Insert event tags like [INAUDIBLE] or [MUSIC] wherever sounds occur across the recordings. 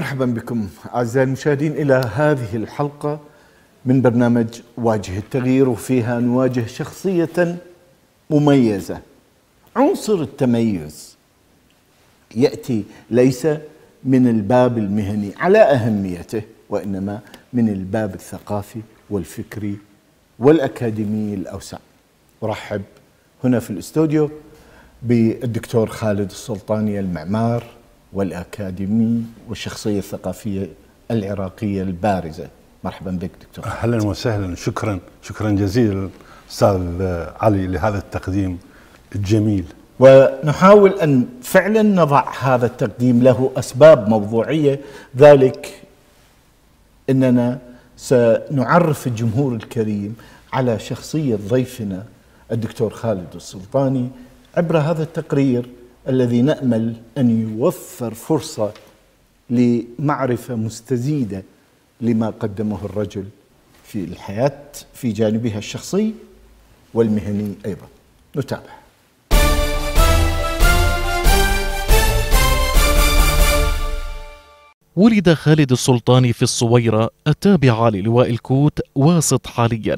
مرحبا بكم أعزائي المشاهدين إلى هذه الحلقة من برنامج واجه التغيير وفيها نواجه شخصية مميزة. عنصر التميز يأتي ليس من الباب المهني على أهميته وإنما من الباب الثقافي والفكري والأكاديمي الأوسع. أرحب هنا في الاستوديو بالدكتور خالد السلطاني المعمار والأكاديمي والشخصية الثقافية العراقية البارزة. مرحبا بك دكتور. أهلا وسهلا. شكرا. شكرا جزيلا أستاذ علي لهذا التقديم الجميل. ونحاول أن فعلا نضع هذا التقديم له أسباب موضوعية. ذلك إننا سنعرف الجمهور الكريم على شخصية ضيفنا الدكتور خالد السلطاني عبر هذا التقرير. الذي نأمل أن يوفر فرصة لمعرفة مستزيدة لما قدمه الرجل في الحياة في جانبها الشخصي والمهني أيضا. نتابع. ولد خالد السلطاني في الصويرة التابعة للواء الكوت واسط حاليا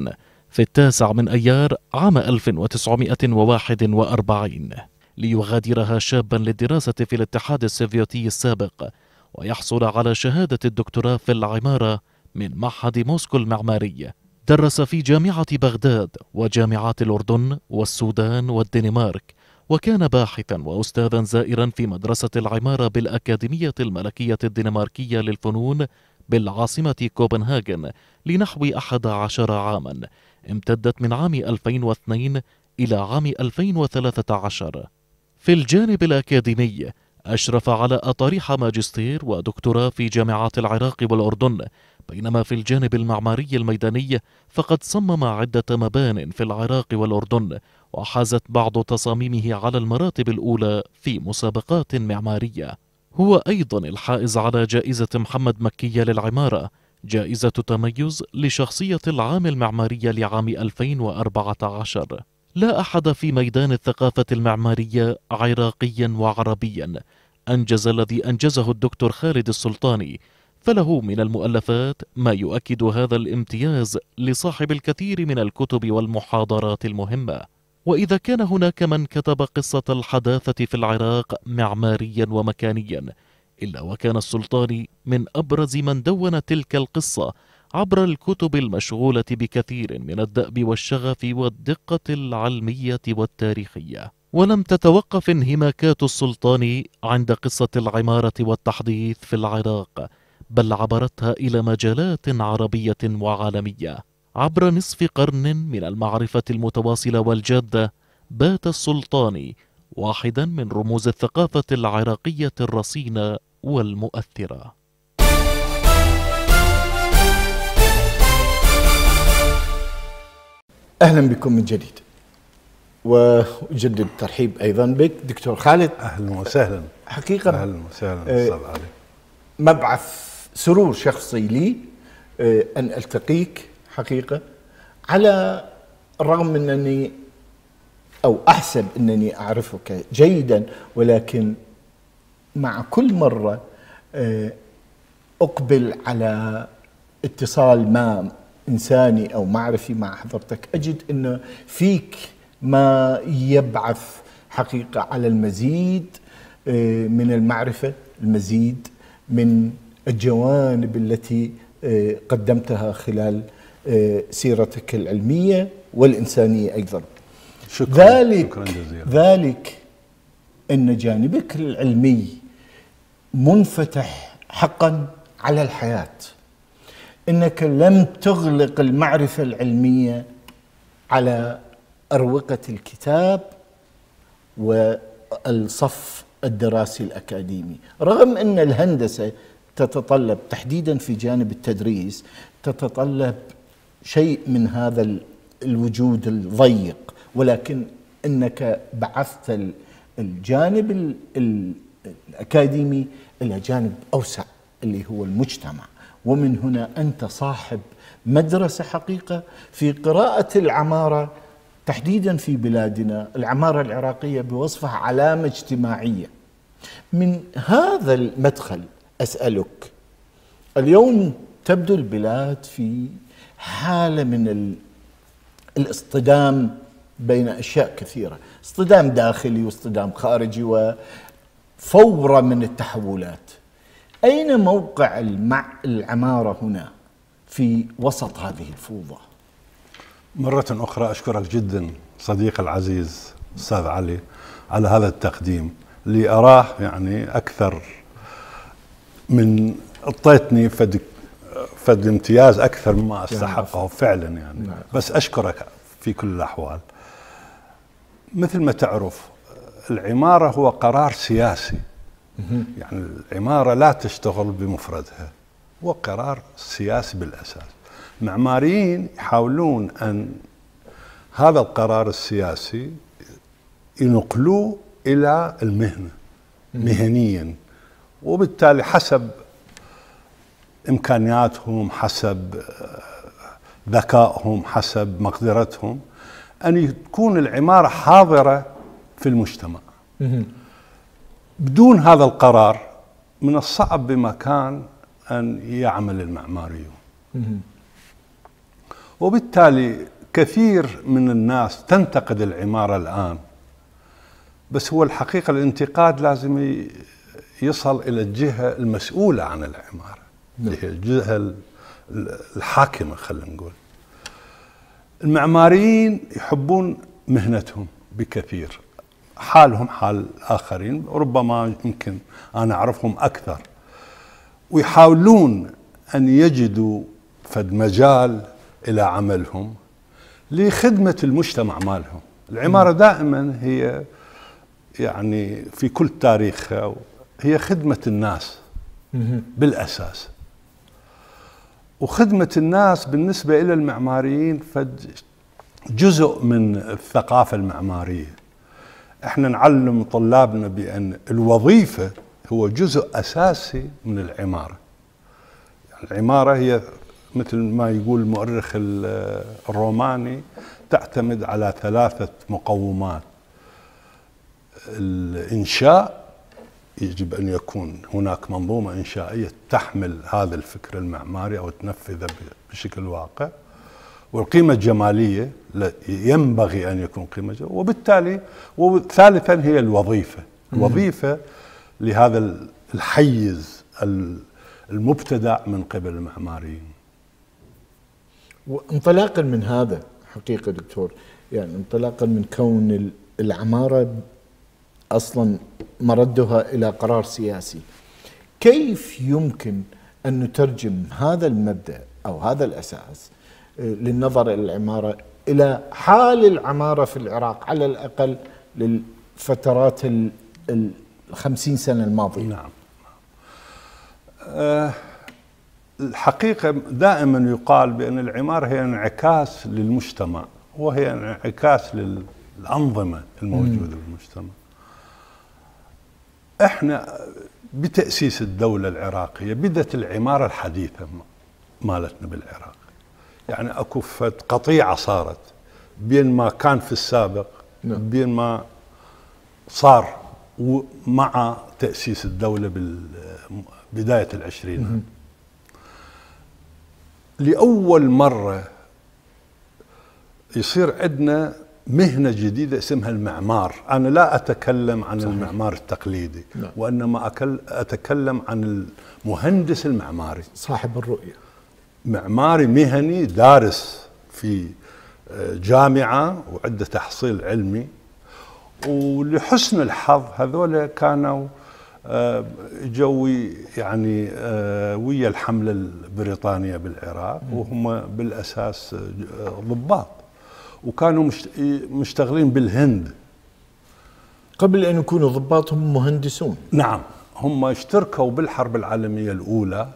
في التاسع من أيار عام 1941 ليغادرها شابا للدراسة في الاتحاد السوفيتي السابق ويحصل على شهادة الدكتوراه في العمارة من معهد موسكو المعماري. درس في جامعة بغداد وجامعات الأردن والسودان والدنمارك وكان باحثا واستاذا زائرا في مدرسة العمارة بالأكاديمية الملكية الدنماركية للفنون بالعاصمة كوبنهاجن لنحو أحد عشر عاما امتدت من عام 2002 إلى عام 2013 في الجانب الأكاديمي أشرف على أطاريح ماجستير ودكتوراه في جامعات العراق والأردن. بينما في الجانب المعماري الميداني فقد صمم عدة مبان في العراق والأردن وحازت بعض تصاميمه على المراتب الأولى في مسابقات معمارية. هو أيضا الحائز على جائزة محمد مكية للعمارة جائزة تميز لشخصية العام المعماري لعام 2014 لا أحد في ميدان الثقافة المعمارية عراقيا وعربيا. أنجز الذي أنجزه الدكتور خالد السلطاني. فله من المؤلفات ما يؤكد هذا الامتياز لصاحب الكثير من الكتب والمحاضرات المهمة. وإذا كان هناك من كتب قصة الحداثة في العراق معماريا ومكانيا إلا وكان السلطاني من أبرز من دون تلك القصة عبر الكتب المشغولة بكثير من الدأب والشغف والدقة العلمية والتاريخية. ولم تتوقف انهماكات السلطان عند قصة العمارة والتحديث في العراق بل عبرتها إلى مجالات عربية وعالمية. عبر نصف قرن من المعرفة المتواصلة والجادة بات السلطاني واحدا من رموز الثقافة العراقية الرصينة والمؤثرة. أهلا بكم من جديد. وأجدد الترحيب أيضا بك. دكتور خالد. أهلا وسهلا. حقيقه أهلا وسهلا. أستاذ علي مبعث سرور شخصي لي آه، أن ألتقيك حقيقة على الرغم من انني أو أحسب أنني أعرفك جيدا ولكن مع كل مرة آه، أقبل على اتصال ما إنساني أو معرفي مع حضرتك أجد انه فيك ما يبعث حقيقة على المزيد آه، من المعرفة المزيد من الجوانب التي آه، قدمتها خلال آه، سيرتك العلمية والإنسانية أيضا. شكرا ذلك شكرا جزيلا. ذلك إن جانبك العلمي منفتح حقا على الحياة. إنك لم تغلق المعرفة العلمية على أروقة الكتاب والصف الدراسي الأكاديمي. رغم أن الهندسة تتطلب تحديدا في جانب التدريس تتطلب شيء من هذا الوجود الضيق ولكن إنك بعثت الجانب الأكاديمي إلى جانب أوسع اللي هو المجتمع. ومن هنا أنت صاحب مدرسة حقيقة في قراءة العمارة تحديدا في بلادنا العمارة العراقية بوصفها علامة اجتماعية من هذا المدخل أسألك اليوم تبدو البلاد في حالة من ال... الاصطدام بين أشياء كثيرة، اصطدام داخلي واصطدام خارجي وفورة من التحولات. أين موقع المع... العمارة هنا في وسط هذه الفوضى؟ مرة أخرى أشكرك جدا صديقي العزيز أستاذ علي على هذا التقديم. اللي أراه يعني أكثر من أعطيتني فد فد امتياز أكثر مما أستحقه فعلا يعني. نعم. بس أشكرك في كل الأحوال. مثل ما تعرف العمارة هو قرار سياسي. يعني العمارة لا تشتغل بمفردها هو قرار سياسي بالأساس. معماريين يحاولون أن هذا القرار السياسي ينقلوه إلى المهنة مهنيا وبالتالي حسب إمكانياتهم حسب آه، ذكائهم حسب مقدرتهم أن تكون العمارة حاضرة في المجتمع. بدون هذا القرار من الصعب بمكان أن يعمل المعماريون. وبالتالي كثير من الناس تنتقد العمارة الآن بس هو الحقيقة الانتقاد لازم يصل إلى الجهة المسؤولة عن العمارة اللي هي الجهة الحاكمة خلينا نقول. المعماريين يحبون مهنتهم بكثير. حالهم حال آخرين. ربما يمكن أنا أعرفهم أكثر. ويحاولون أن يجدوا فد مجال إلى عملهم لخدمة المجتمع مالهم. العمارة دائما هي يعني في كل تاريخها هي خدمة الناس بالأساس. وخدمة الناس بالنسبة إلى المعماريين فد جزء من الثقافة المعمارية. إحنا نعلم طلابنا بأن الوظيفة هو جزء أساسي من العمارة. يعني العمارة هي مثل ما يقول المؤرخ الروماني تعتمد على ثلاثة مقومات. الإنشاء يجب أن يكون هناك منظومة إنشائية تحمل هذا الفكر المعماري أو تنفذه بشكل واقع. والقيمة الجمالية ينبغي أن يكون قيمة جمالية. وبالتالي وثالثا هي الوظيفة. الوظيفة لهذا الحيز المبتدع من قبل المعماريين. وانطلاقا من هذا حقيقة دكتور يعني انطلاقا من كون العمارة أصلا مردها إلى قرار سياسي. كيف يمكن أن نترجم هذا المبدأ أو هذا الأساس آه، للنظر إلى العمارة إلى حال العمارة في العراق على الأقل للفترات الخمسين سنة الماضية. نعم. أه الحقيقة دائما يقال بأن العمارة هي انعكاس للمجتمع وهي انعكاس للأنظمة الموجودة في المجتمع. إحنا بتأسيس الدولة العراقية بدت العمارة الحديثة مالتنا بالعراق. يعني اكو قطيعة صارت بين ما كان في السابق نعم. بين ما صار مع تأسيس الدولة بداية العشرينات لأول مرة يصير عندنا مهنة جديدة اسمها المعمار أنا لا أتكلم عن صحيح. المعمار التقليدي. وإنما أكل أتكلم عن المهندس المعماري صاحب الرؤية معماري مهني دارس في آه، جامعة وعنده تحصيل علمي. ولحسن الحظ هذول كانوا آه، جوي يعني آه، ويا الحملة البريطانية بالعراق وهم بالأساس ضباط. وكانوا مشتغلين بالهند. قبل أن يكونوا ضباط هم مهندسون. نعم هم اشتركوا بالحرب العالمية الأولى.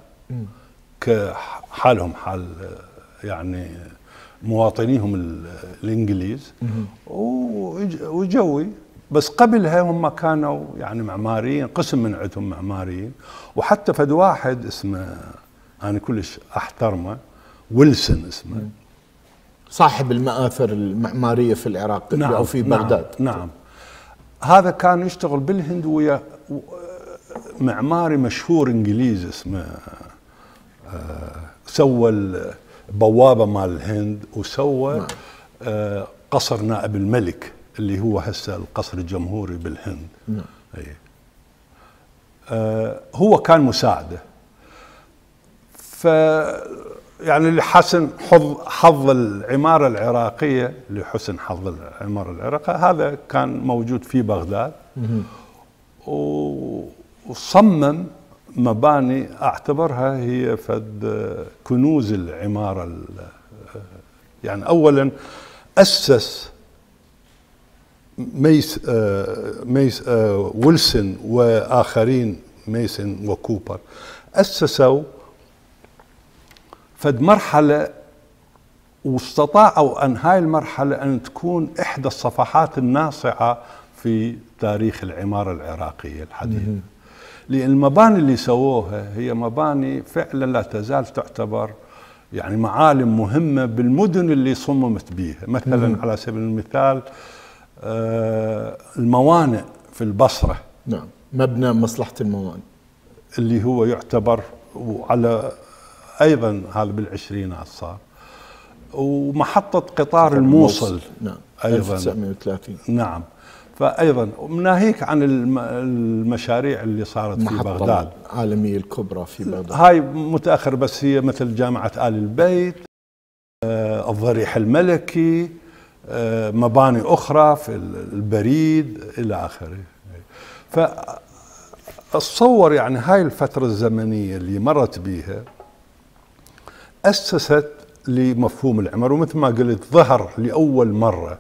كحالهم حال يعني مواطنيهم الإنجليز. وجوي. بس قبلها هم كانوا يعني معماريين قسم من عندهم معماريين. وحتى فد واحد اسمه أنا كلش أحترمه ويلسون اسمه. صاحب المآثر المعمارية في العراق نعم أو في نعم، بغداد. نعم, نعم هذا كان يشتغل بالهند ويا معماري مشهور انجليزي اسمه سوى البوابة مال الهند وسوى نعم. آه، قصر نائب الملك اللي هو هسه القصر الجمهوري بالهند نعم. أي. آه، هو كان مساعده ف يعني لحسن حظ حظ العمارة العراقية لحسن حظ العمارة العراقية هذا كان موجود في بغداد وصمم مباني أعتبرها هي فد كنوز العمارة ال- يعني اولا أسس ميس ميس ويلسون وآخرين ميسن وكوبر أسسوا فد مرحلة واستطاعوا أن هاي المرحلة أن تكون إحدى الصفحات الناصعة في تاريخ العمارة العراقية الحديثة. لأن المباني اللي سووها هي مباني فعلا لا تزال تعتبر يعني معالم مهمة بالمدن اللي صممت بيها، مثلا على سبيل المثال آه، الموانئ في البصرة. نعم. مبنى مصلحة الموانئ. اللي هو يعتبر وعلى أيضا هذا بالعشرينات صار. ومحطة قطار الموصل نعم. أيضاً. 1930 نعم. فايضا ناهيك عن الم- المشاريع اللي صارت في بغداد. العالمية الكبرى في بغداد. هاي متأخر بس هي مثل جامعة آل البيت آه، الضريح الملكي آه، مباني أخرى في البريد إلى آخره. فاتصور يعني هاي الفترة الزمنية اللي مرت بيها أسست لمفهوم العمر ومثل ما قلت ظهر لأول مرة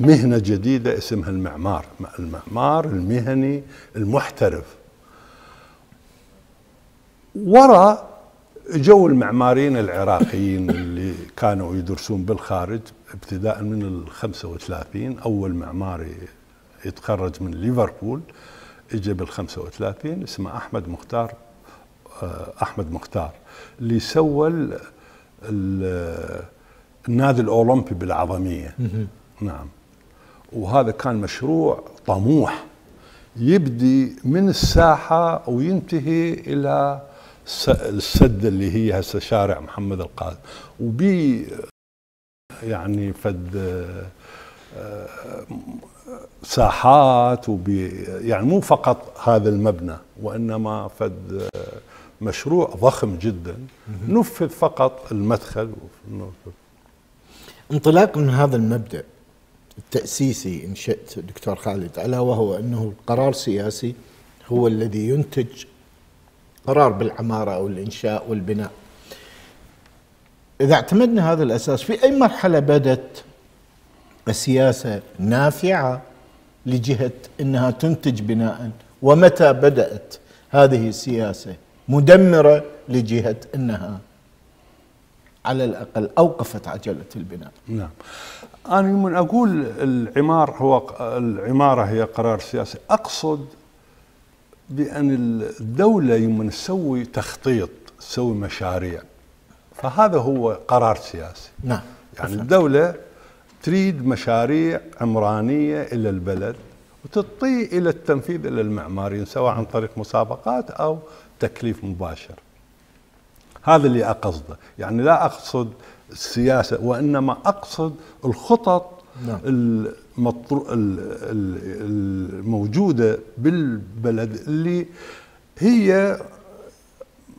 مهنة جديدة اسمها المعمار المعمار المهني المحترف. ورا جو المعماريين العراقيين اللي كانوا يدرسون بالخارج ابتداء من ال 35 أول معماري يتخرج من ليفربول اجى بال 35 اسمه أحمد مختار آه، أحمد مختار اللي سوى ال- ال- النادي الأولمبي بالعظمية. نعم. وهذا كان مشروع طموح. يبدي من الساحة وينتهي إلى الس- السد اللي هي هسه شارع محمد القادم. وبي يعني فد آه، ساحات وبي يعني مو فقط هذا المبنى وإنما فد آه، مشروع ضخم جدا. نفذ فقط المدخل. انطلاقا من هذا المبدأ التأسيسي إن شئت دكتور خالد ألا وهو أنه القرار السياسي هو الذي ينتج قرار بالعمارة أو الإنشاء والبناء. إذا اعتمدنا هذا الأساس في أي مرحلة بدت السياسة نافعة لجهة أنها تنتج بناء؟ ومتى بدأت هذه السياسة مدمرة لجهة أنها على الأقل أوقفت عجلة البناء؟ نعم. أنا من أقول العمار هو العمارة هي قرار سياسي. أقصد بأن الدولة يمكن تسوي تخطيط تسوي مشاريع. فهذا هو قرار سياسي. نعم. يعني الدولة تريد مشاريع عمرانية إلى البلد وتعطيه إلى التنفيذ إلى المعماريين سواء عن طريق مسابقات أو تكليف مباشر. هذا اللي أقصده. يعني لا أقصد السياسة وإنما أقصد الخطط نعم. المطر... ال- ال- الموجودة بالبلد اللي هي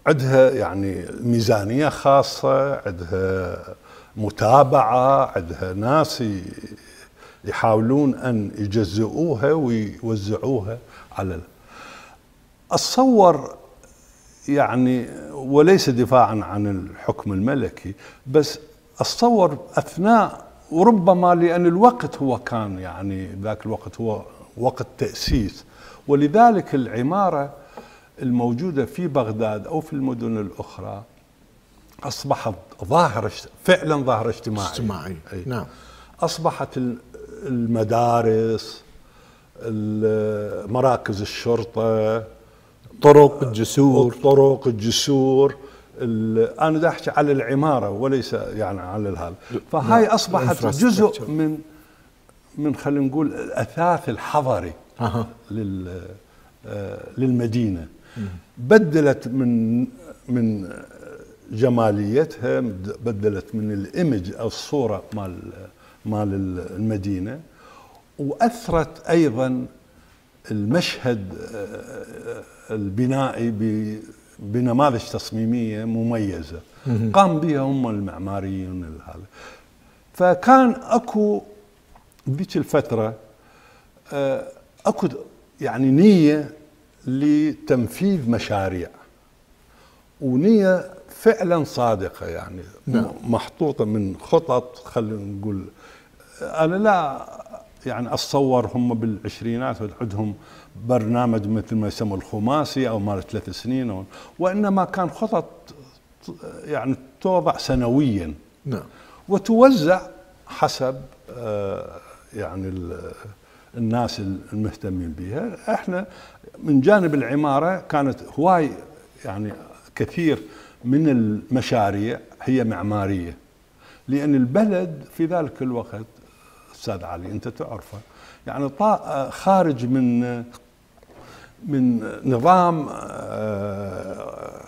عندها يعني ميزانية خاصة عندها متابعة عندها ناس يحاولون أن يجزئوها ويوزعوها على أتصور يعني وليس دفاعا عن الحكم الملكي بس اتصور أثناء وربما لأن الوقت هو كان يعني ذاك الوقت هو وقت تأسيس. ولذلك العمارة الموجودة في بغداد أو في المدن الأخرى أصبحت ظاهرة اجت- فعلا ظاهرة اجتماعية. اجتماعي أي. نعم. أصبحت ال- المدارس ال- مراكز الشرطة طرق الجسور الطرق الجسور ال- أنا دا أحكي على العمارة وليس يعني على هذا فهاي نعم، أصبحت. جزء من من خلينا نقول الأثاث الحضري أها. لل للمدينة بدلت من من جماليتها بدلت من الإيمج الصورة مال مال المدينة وأثرت أيضا المشهد البنائي بنماذج تصميمية مميزة. قام بها هم المعماريين هذا فكان أكو بذيك الفترة آه، أكو يعني نية لتنفيذ مشاريع ونية فعلا صادقة يعني نعم. محطوطة من خطط خلينا نقول. أنا لا يعني اتصور هم بالعشرينات عندهم برنامج مثل ما يسمى الخماسي أو مال ثلاث سنين أو وإنما كان خطط يعني توضع سنويا. نعم. وتوزع حسب آه، يعني الناس المهتمين بها. إحنا من جانب العمارة كانت هواي يعني كثير من المشاريع هي معمارية. لأن البلد في ذلك الوقت أستاذ علي أنت تعرفه. يعني خارج من من نظام آه،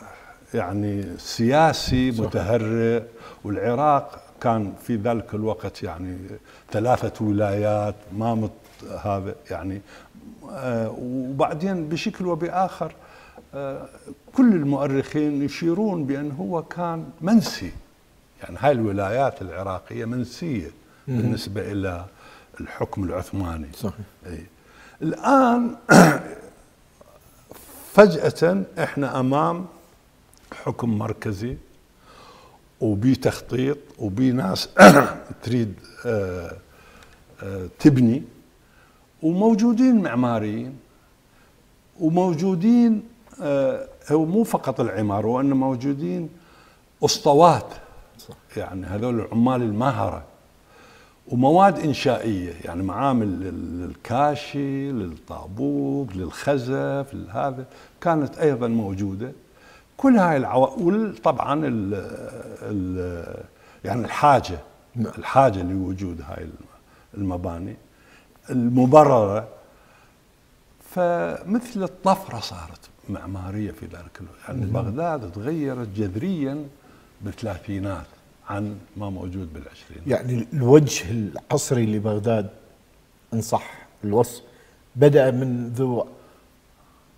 يعني سياسي متهرئ والعراق كان في ذلك الوقت يعني ثلاثة ولايات ما مت هذا يعني آه، وبعدين بشكل وبآخر آه، كل المؤرخين يشيرون بأن هو كان منسي. يعني هاي الولايات العراقية منسية. بالنسبة إلى الحكم العثماني. صحيح. أي. الآن [CLEARS THROAT] فجأة إحنا أمام حكم مركزي وبي تخطيط وبي ناس [CLEARS THROAT] تريد آه، آه، تبني وموجودين معماريين وموجودين آه، هو مو فقط العمارة وإنما موجودين أسطوات. يعني هذول العمال الماهرة ومواد إنشائية يعني معامل للكاشي للطابوق للخزف لهذا كانت أيضا موجودة كل هاي العوائل طبعا ال ال يعني الحاجة نعم. الحاجة لوجود هاي المباني المبررة فمثل الطفرة صارت معمارية في ذلك الوقت يعني مم. بغداد تغيرت جذريا بالثلاثينات عن ما موجود بالعشرين يعني الوجه العصري لبغداد إن صح الوصف بدأ منذ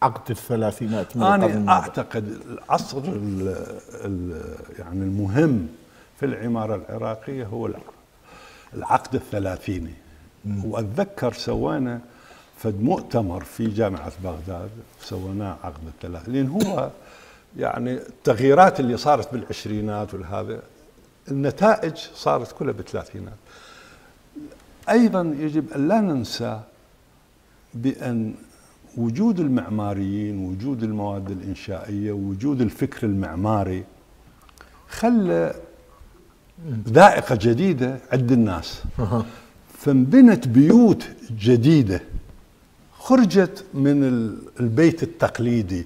عقد الثلاثينات من أنا أعتقد العصر ال ال يعني المهم في العمارة العراقية هو العقد الثلاثيني. وأتذكر سوينا فد مؤتمر في جامعة بغداد سويناه عقد الثلاثين لأن هو يعني التغييرات اللي صارت بالعشرينات والهذا النتائج صارت كلها بالثلاثينات. أيضا يجب أن لا ننسى بأن وجود المعماريين وجود المواد الإنشائية وجود الفكر المعماري خلى ذائقة جديدة عند الناس. [LAUGHS] فانبنت بيوت جديدة. خرجت من البيت التقليدي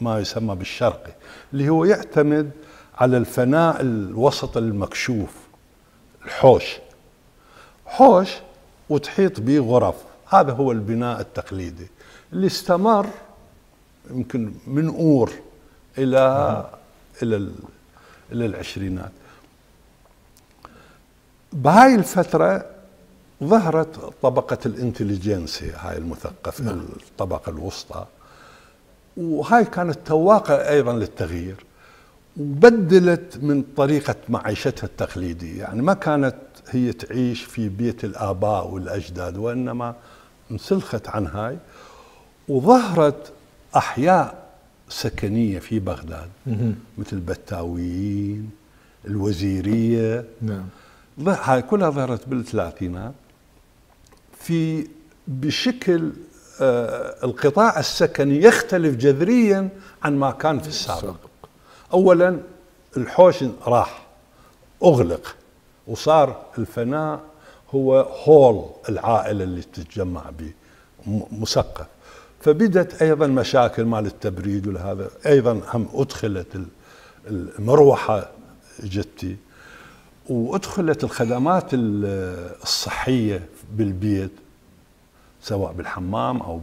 ما يسمى بالشرقي اللي هو يعتمد على الفناء الوسط المكشوف الحوش. حوش وتحيط به غرف. هذا هو البناء التقليدي. اللي استمر يمكن من أور إلى إلى إلى العشرينات. بهاي الفترة ظهرت طبقة الانتليجنسيا هاي المثقف نعم. الطبقة الوسطى. وهاي كانت تواقع أيضا للتغيير. وبدلت من طريقة معيشتها التقليدية. يعني ما كانت هي تعيش في بيت الآباء والأجداد وإنما انسلخت عن هاي وظهرت أحياء سكنية في بغداد. مثل البتاويين الوزيرية. نعم. هاي كلها ظهرت بالثلاثينات. في بشكل آه القطاع السكني يختلف جذريا عن ما كان في السابق. اولا الحوش راح أغلق وصار الفناء هو هول العائلة اللي تتجمع به مسقف فبدت أيضا مشاكل مال التبريد وهذا أيضا هم أدخلت المروحة جتي وأدخلت الخدمات الصحية بالبيت سواء بالحمام أو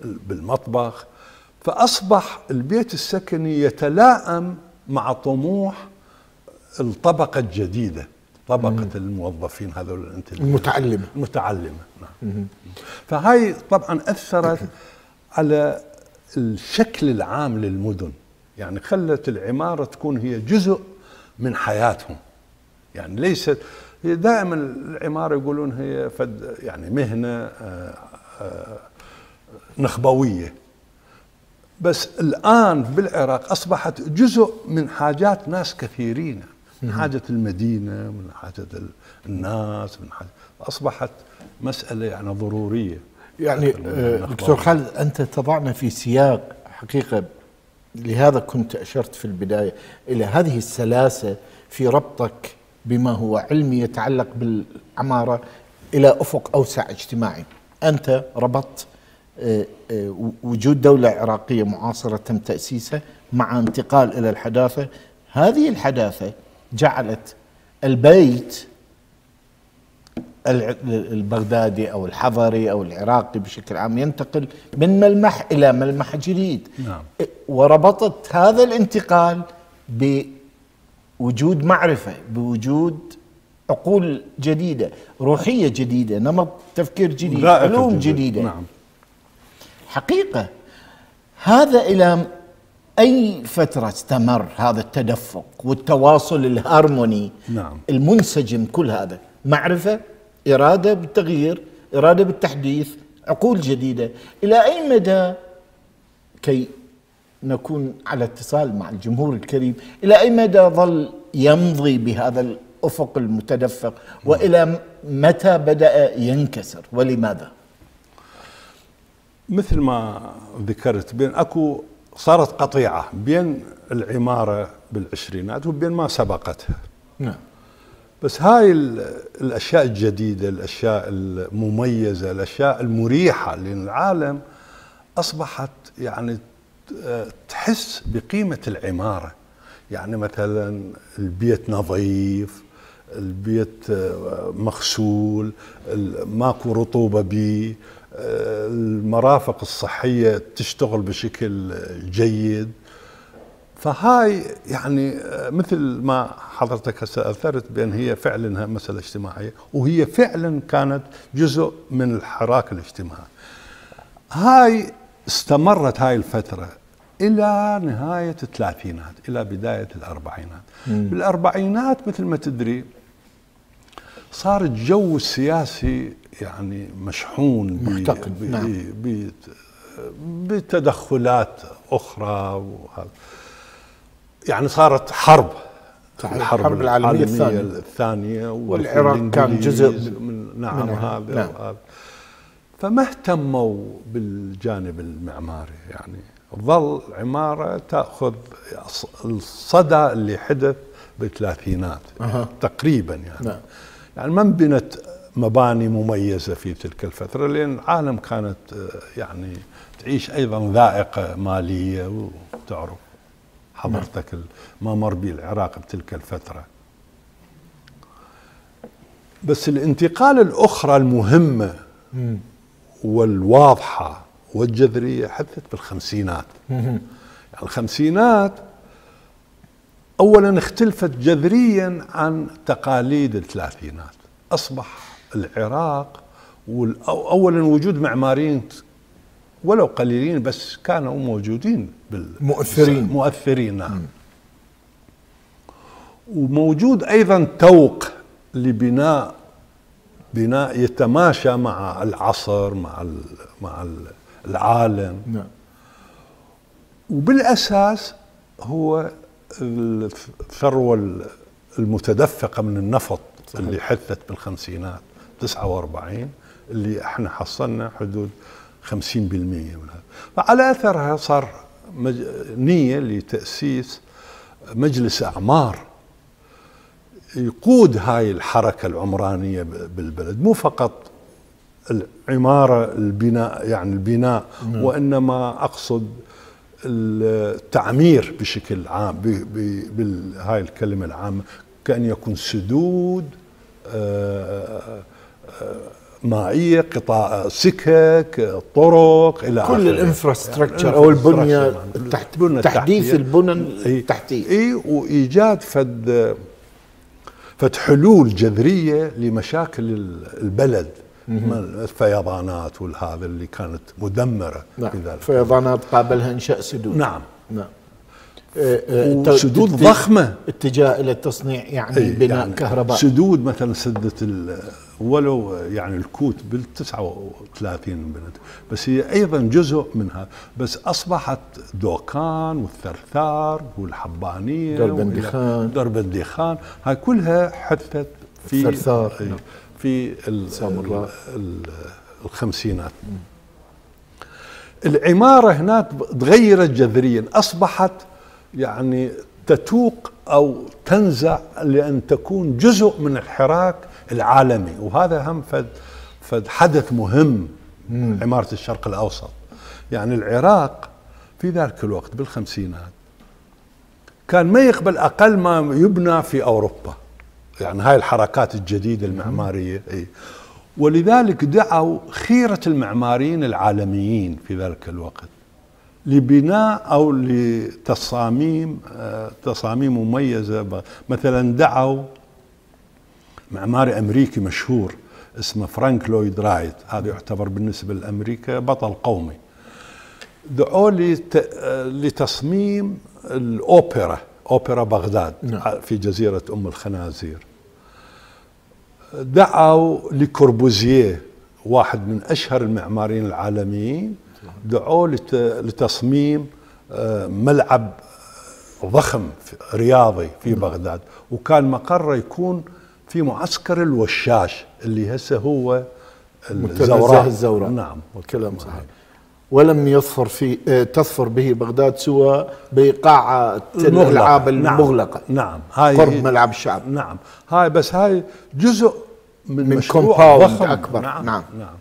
بالمطبخ. فأصبح البيت السكني يتلائم مع طموح الطبقة الجديدة طبقة مم. الموظفين هذول المتعلمة. المتعلمة نعم. فهاي طبعا أثرت على الشكل العام للمدن. يعني خلت العمارة تكون هي جزء من حياتهم. يعني ليست هي دائما العمارة يقولون هي فد يعني مهنة آه، آه، نخبوية. بس الآن بالعراق أصبحت جزء من حاجات ناس كثيرين من حاجة المدينة من حاجة الناس من حاجة أصبحت مسألة يعني ضرورية. يعني آه، دكتور خالد أنت تضعنا في سياق حقيقة لهذا كنت أشرت في البداية إلى هذه السلاسة في ربطك بما هو علمي يتعلق بالعمارة إلى أفق أوسع اجتماعي. أنت ربطت وجود دولة عراقية معاصرة تم تأسيسها مع انتقال إلى الحداثة هذه الحداثة جعلت البيت البغدادي أو الحضري أو العراقي بشكل عام ينتقل من ملمح إلى ملمح جديد نعم. وربطت هذا الانتقال بوجود معرفة بوجود عقول جديدة روحية جديدة نمط تفكير جديد علوم جديدة نعم. حقيقة. هذا إلى أي فترة استمر هذا التدفق والتواصل الهارموني نعم. المنسجم كل هذا؟ معرفة إرادة بالتغيير إرادة بالتحديث عقول جديدة. إلى أي مدى؟ كي نكون على اتصال مع الجمهور الكريم إلى أي مدى ظل يمضي بهذا الأفق المتدفق؟ وإلى متى بدأ ينكسر؟ ولماذا؟ مثل ما ذكرت بين أكو صارت قطيعة بين العمارة بالعشرينات وبين ما سبقتها. نعم. بس هاي الأشياء الجديدة الأشياء المميزة الأشياء المريحة للعالم أصبحت يعني تحس بقيمة العمارة. يعني مثلا البيت نظيف البيت مغسول ماكو رطوبة به المرافق الصحية تشتغل بشكل جيد فهاي يعني مثل ما حضرتك هسه اثرت بأن هي فعلا مسألة اجتماعية وهي فعلا كانت جزء من الحراك الاجتماعي. هاي استمرت هاي الفترة إلى نهاية الثلاثينات إلى بداية الأربعينات. مم. بالأربعينات مثل ما تدري صار الجو السياسي يعني مشحون محتقن نعم. بتدخلات أخرى وهذا يعني صارت حرب الحرب, الحرب العالمية, الثانية, الثانية والعراق كان جزء من نعم هذا نعم. وهذا فما اهتموا بالجانب المعماري يعني ظل عمارة تأخذ الصدى اللي حدث بالثلاثينات أه. تقريبا يعني نعم. يعني ما انبنت مباني مميزة في تلك الفترة لأن العالم كانت يعني تعيش أيضا ذائقة مالية وتعرف حضرتك ما مر به العراق بتلك الفترة. بس الانتقال الأخرى المهمة والواضحة والجذرية حدثت بالخمسينات. يعني الخمسينات أولا اختلفت جذريا عن تقاليد الثلاثينات. أصبح العراق أولا وجود معماريين ولو قليلين بس كانوا موجودين مؤثرين. مؤثرين نعم. وموجود أيضا توق لبناء بناء يتماشى مع العصر مع مع العالم. نعم. وبالأساس هو الثروة المتدفقة من النفط صحيح. اللي حدثت بالخمسينات. 49 اللي إحنا حصلنا حدود 50% من هذا فعلى أثرها صار مج... نية لتأسيس مجلس أعمار يقود هاي الحركة العمرانية بالبلد مو فقط العمارة البناء يعني البناء نعم. وإنما أقصد التعمير بشكل عام بهاي الكلمة العامة كأن يكون سدود آه، مائية قطاع سكك طرق إلى كل الإنفراستراكشر أو البنية التحت... تحديث البنى التحتية. إي وإيجاد فد فد حلول جذرية لمشاكل البلد. الفيضانات والهذا اللي كانت مدمرة نعم. فيضانات قابلها إنشاء سدود. نعم. نعم. وسدود ضخمة. اتجاه إلى التصنيع يعني إيه بناء يعني كهرباء. سدود مثلا سدة ولو يعني الكوت بال 39 بنت بس هي أيضا جزء منها. بس أصبحت دوكان والثرثار والحبانية درب الدخان درب الدخان هاي كلها حدثت في الثرثار. في الخمسينات. العمارة هناك تغيرت جذريا. أصبحت يعني تتوق أو تنزع لأن تكون جزء من الحراك العالمي. وهذا هم فد فد حدث مهم مم. عمارة الشرق الأوسط. يعني العراق في ذلك الوقت بالخمسينات كان ما يقبل أقل ما يبنى في أوروبا. يعني هاي الحركات الجديدة المعمارية إي. ولذلك دعوا خيرة المعماريين العالميين في ذلك الوقت. لبناء أو لتصاميم آه، تصاميم مميزة. مثلا دعوا معماري أمريكي مشهور اسمه فرانك لويد رايت. هذا يعتبر بالنسبة لأمريكا بطل قومي. دعوه لتصميم الأوبرا أوبرا بغداد نعم. في جزيرة أم الخنازير. دعوا لكوربوزيه واحد من أشهر المعماريين العالميين. دعوه لتصميم آه، ملعب ضخم رياضي في بغداد. وكان مقره يكون في معسكر الوشاش اللي هسه هو الزوراء الزوراء. نعم كلام صحيح ولم يظفر في آه، تظفر به بغداد سوى بقاعة الألعاب نعم. المغلقة. نعم هاي قرب ملعب الشعب. نعم هاي بس هاي جزء من, من مشروع ضخم. أكبر. نعم نعم, نعم.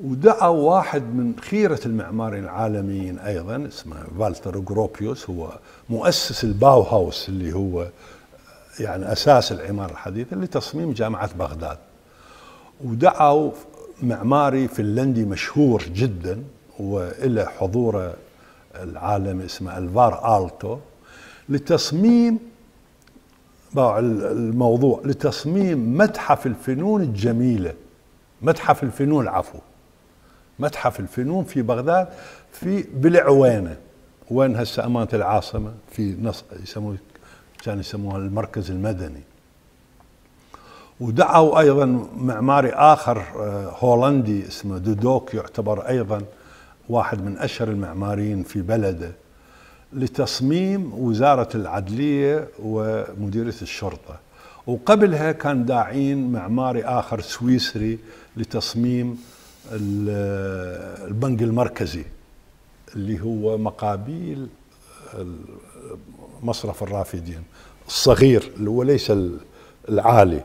ودعوا واحد من خيرة المعماريين العالميين أيضا اسمه فالتر جروبيوس هو مؤسس الباو هاوس اللي هو يعني أساس العمارة الحديثة لتصميم جامعة بغداد. ودعوا معماري فنلندي مشهور جدا وإلى حضوره العالمي اسمه ألفار آلتو لتصميم الموضوع لتصميم متحف الفنون الجميلة متحف الفنون العفو متحف الفنون في بغداد في بالعوينه وين هسه أمانة العاصمة؟ في نص يسموه كان يسموها المركز المدني. ودعوا أيضا معماري آخر آه، هولندي اسمه دودوك يعتبر أيضا واحد من أشهر المعماريين في بلده لتصميم وزارة العدلية ومديرية الشرطة. وقبلها كان داعين معماري آخر سويسري لتصميم البنك المركزي اللي هو مقابيل مصرف الرافدين. الصغير اللي هو ليس العالي.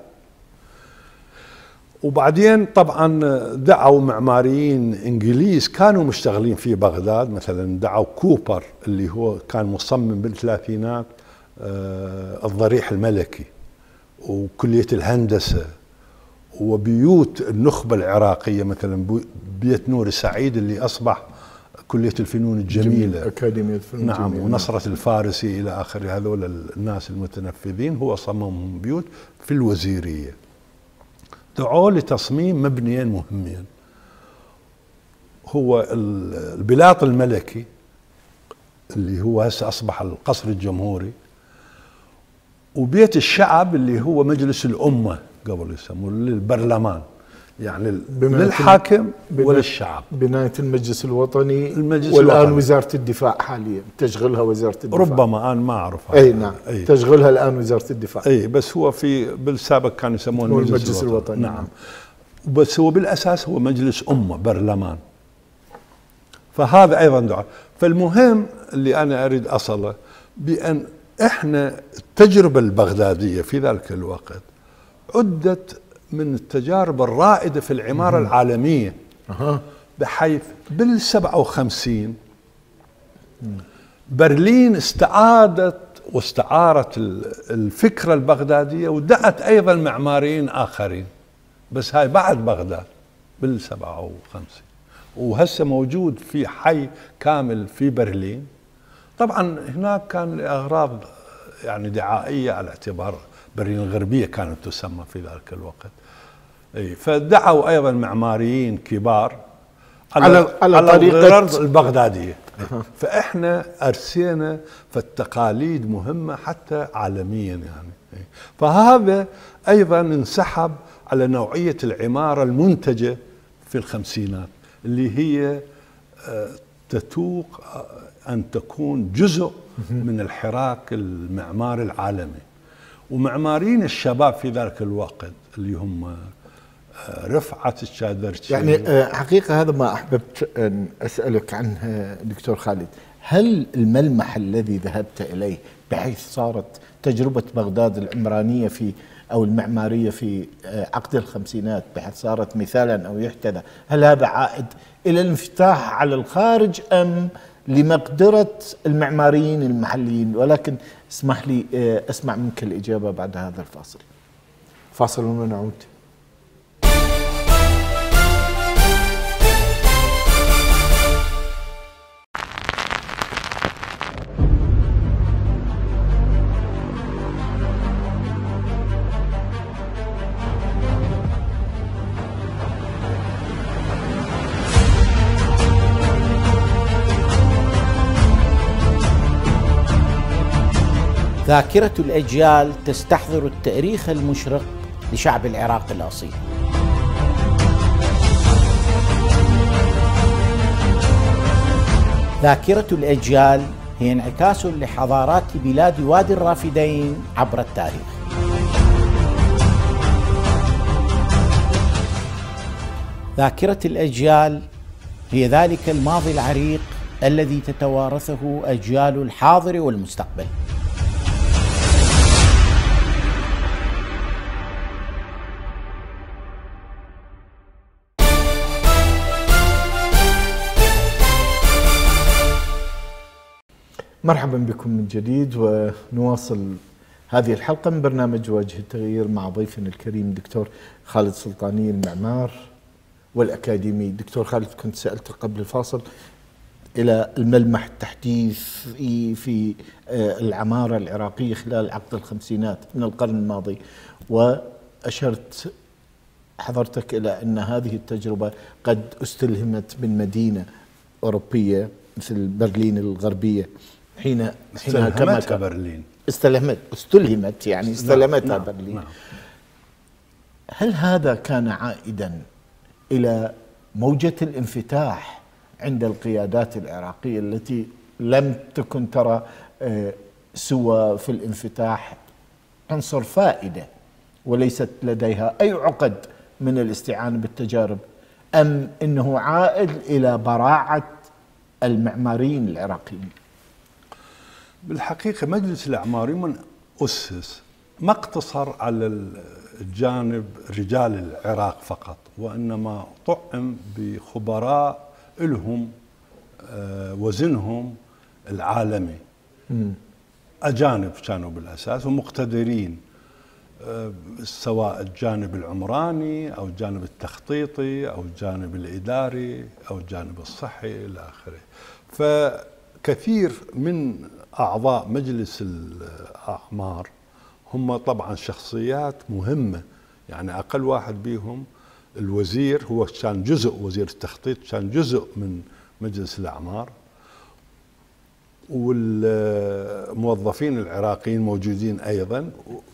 وبعدين طبعا دعوا معماريين إنجليز كانوا مشتغلين في بغداد. مثلا دعوا كوبر اللي هو كان مصمم بالثلاثينات آه، الضريح الملكي. وكلية الهندسة. وبيوت النخبة العراقية مثلا بيت نور السعيد اللي أصبح كلية الفنون الجميلة. أكاديمية الفنون نعم الجميلة. ونصرة الفارسي إلى آخره. هذول الناس المتنفذين هو صممهم بيوت في الوزيرية. دعوه لتصميم مبنيين مهمين هو البلاط الملكي اللي هو هسه أصبح القصر الجمهوري وبيت الشعب اللي هو مجلس الأمة. قبل يسموه للبرلمان يعني للحاكم وللشعب. بناية المجلس الوطني المجلس والآن الوطني. وزارة الدفاع حاليا تشغلها وزارة الدفاع. ربما أنا ما أعرف. أي نعم أي. تشغلها الآن وزارة الدفاع. أي بس هو في بالسابق كانوا يسمونه المجلس, المجلس الوطني. الوطني. نعم. بس هو بالأساس هو مجلس أمة برلمان. فهذا أيضا دعاء. فالمهم اللي أنا أريد أصله بأن إحنا التجربة البغدادية في ذلك الوقت عدت من التجارب الرائدة في العمارة مم. العالمية. أه. بحيث بال 57 برلين استعادت واستعارت الفكرة البغدادية ودعت أيضا معماريين آخرين. بس هاي بعد بغداد بال 57 وهسه موجود في حي كامل في برلين. طبعا هناك كان لأغراض يعني دعائية على اعتبار برلين الغربية كانت تسمى في ذلك الوقت. إي فدعوا أيضا معماريين كبار على على, على, طريقة الغرض البغدادية. [LAUGHS] فإحنا أرسينا فالتقاليد مهمة حتى عالميا يعني. فهذا أيضا انسحب على نوعية العمارة المنتجة في الخمسينات اللي هي آه، تتوق آه، أن تكون جزء من الحراك المعماري العالمي. ومعماريين الشباب في ذلك الوقت اللي هم رفعت الشادرشي يعني آه، حقيقة هذا ما أحببت أن أسألك عنه دكتور خالد. هل الملمح الذي ذهبت إليه بحيث صارت تجربة بغداد العمرانية في أو المعمارية في آه، عقد الخمسينات بحيث صارت مثالا أو يحتذى هل هذا عائد إلى الانفتاح على الخارج أم لمقدرة المعماريين المحليين؟ ولكن اسمح لي آه، أسمع منك الإجابة بعد هذا الفاصل. فاصل ونعود. ذاكرة الأجيال تستحضر التأريخ المشرق لشعب العراق الأصيل. ذاكرة الأجيال هي انعكاس لحضارات بلاد وادي الرافدين عبر التاريخ. ذاكرة الأجيال هي ذلك الماضي العريق الذي تتوارثه أجيال الحاضر والمستقبل. مرحبا بكم من جديد ونواصل هذه الحلقة من برنامج وجه التغيير مع ضيفنا الكريم دكتور خالد سلطاني المعمار والأكاديمي. دكتور خالد كنت سألت قبل الفاصل إلى الملمح التحديث في آه، العمارة العراقية خلال عقد الخمسينات من القرن الماضي وأشرت حضرتك إلى أن هذه التجربة قد استلهمت من مدينة أوروبية مثل برلين الغربية. حين حين كما برلين. استلهمت استلهمت يعني نعم، استلهمتها نعم برلين. نعم. هل هذا كان عائدا إلى موجة الانفتاح عند القيادات العراقية التي لم تكن ترى آه، سوى في الانفتاح عنصر فائدة وليست لديها أي عقد من الاستعانة بالتجارب أم إنه عائد إلى براعة المعماريين العراقيين؟ بالحقيقة مجلس الأعمار من أسس ما اقتصر على الجانب رجال العراق فقط وإنما طعم بخبراء لهم آه، وزنهم العالمي. أجانب كانوا بالأساس ومقتدرين آه، سواء الجانب العمراني أو الجانب التخطيطي أو الجانب الإداري أو الجانب الصحي إلى آخره. فكثير من أعضاء مجلس الأعمار. هم طبعا شخصيات مهمة. يعني أقل واحد بيهم الوزير هو كان جزء وزير التخطيط كان جزء من مجلس الأعمار. والموظفين العراقيين موجودين أيضا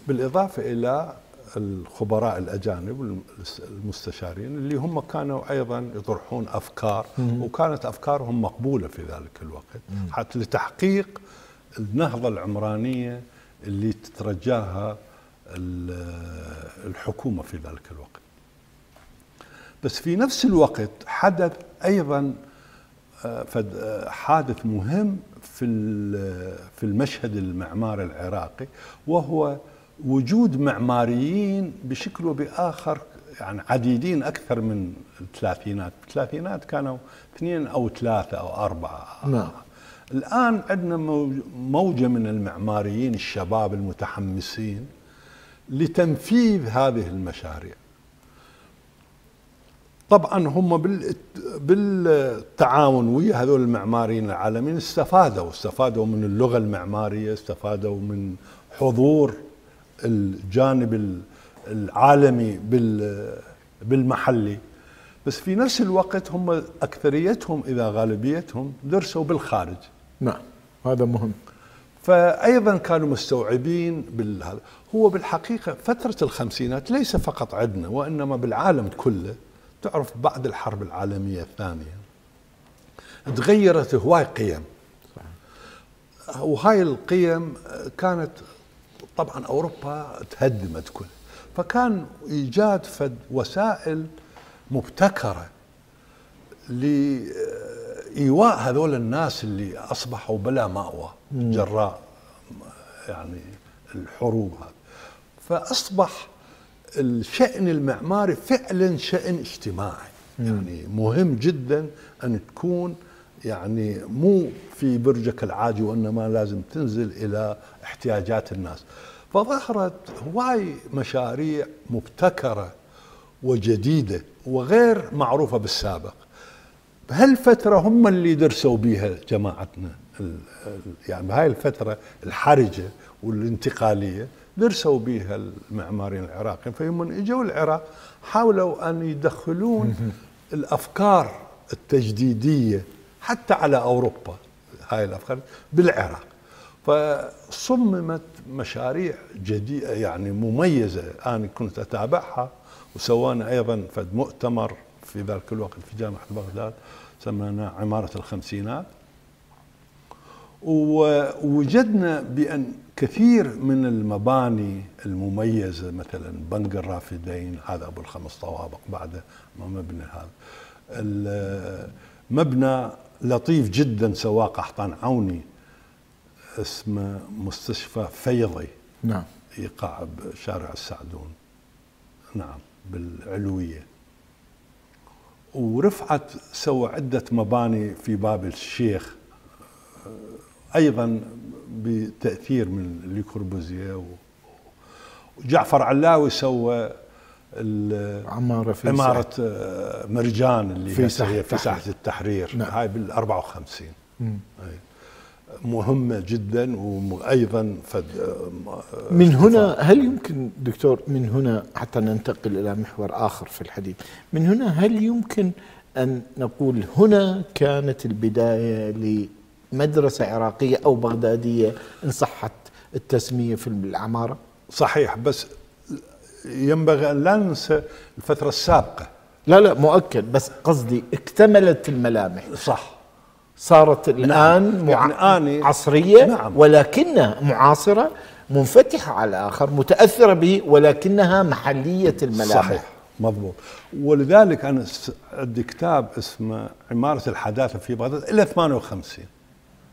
بالإضافة إلى الخبراء الأجانب المستشارين اللي هم كانوا أيضا يطرحون أفكار. وكانت أفكارهم مقبولة في ذلك الوقت. حتى لتحقيق النهضة العمرانية اللي تترجاها الحكومة في ذلك الوقت. بس في نفس الوقت حدث أيضا آه، آه، حادث مهم في في المشهد المعماري العراقي وهو وجود معماريين بشكل وبآخر يعني عديدين أكثر من الثلاثينات. الثلاثينات كانوا اثنين أو ثلاثة أو أربعة. نعم. الآن عندنا موجة من المعماريين الشباب المتحمسين لتنفيذ هذه المشاريع. طبعا هم بال بالتعاون ويا هذول المعماريين العالميين استفادوا استفادوا من اللغة المعمارية استفادوا من حضور الجانب العالمي بالمحلي. بس في نفس الوقت هم أكثريتهم إذا غالبيتهم درسوا بالخارج. نعم هذا مهم. فايضا كانوا مستوعبين بالهذا. هو بالحقيقة فترة الخمسينات ليس فقط عندنا وإنما بالعالم كله. تعرف بعد الحرب العالمية الثانية؟ تغيرت هواي قيم. وهاي القيم كانت طبعا أوروبا تهدمت كل. فكان إيجاد فد وسائل مبتكرة لايواء هذول الناس اللي أصبحوا بلا مأوى جراء يعني الحروب هذه. فأصبح الشأن المعماري فعلا شأن اجتماعي. يعني مهم جدا أن تكون يعني مو في برجك العاجي وإنما لازم تنزل إلى احتياجات الناس. فظهرت هواي مشاريع مبتكرة وجديدة وغير معروفة بالسابق. بهالفتره هم اللي درسوا بها جماعتنا يعني بهاي الفترة الحرجة والانتقالية درسوا بها المعماريين العراقيين فيوم إجوا العراق حاولوا أن يدخلون الأفكار التجديدية حتى على أوروبا هاي الأفكار بالعراق. فصممت مشاريع جديدة يعني مميزة أنا كنت أتابعها وسوانا أيضا فد مؤتمر في ذلك الوقت في جامعة بغداد سميناه عمارة الخمسينات. ووجدنا بأن كثير من المباني المميزة مثلا بنك الرافدين هذا أبو الخمس طوابق بعده ما مبنى هذا. مبنى لطيف جدا سواه قحطان عوني اسمه مستشفى فيضي. نعم. يقع بشارع السعدون. نعم بالعلوية. ورفعت سوى عدة مباني في باب الشيخ أيضا بتأثير من ليكوربوزيه وجعفر علاوي سوى عمارة آه، مرجان اللي في ساحة في ساحة التحرير. نعم. هاي بال 54 مهمة جدا وأيضا فد آه، من هنا هل يمكن دكتور من هنا حتى ننتقل إلى محور آخر في الحديث من هنا هل يمكن أن نقول هنا كانت البداية مدرسة عراقية أو بغدادية إن صحت التسمية في العمارة؟ صحيح بس ينبغي أن لا ننسى الفترة السابقة. لا لا مؤكد بس قصدي اكتملت الملامح. صح. صارت نعم. الآن مع... يعني عصرية نعم. ولكنها معاصرة منفتحة على الآخر متأثرة به ولكنها محلية الملامح. صحيح. مضبوط. ولذلك أنا عندي كتاب اسمه عمارة الحداثة في بغداد إلى 58